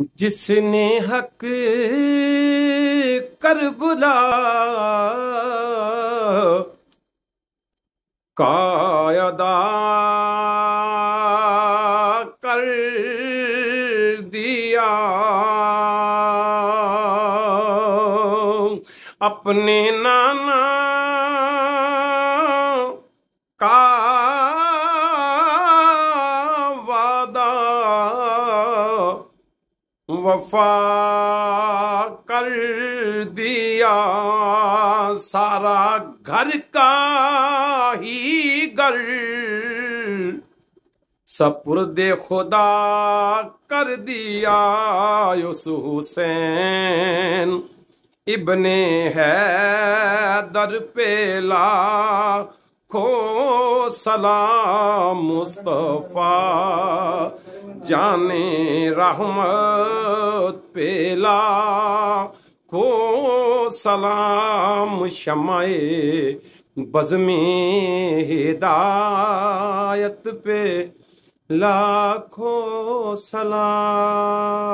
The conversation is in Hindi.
जिसने हक कर बुला कायदा कर दिया। अपने नाना वफा कर दिया सारा घर का ही घर सपुर्द खुदा कर दिया युस हुसैन। इब्ने है दर पेला खो सलाम मुस्तफ़ा। जाने रहमत पेला को सलाम शमाए बजमी हिदायत पे लाखों सलाम।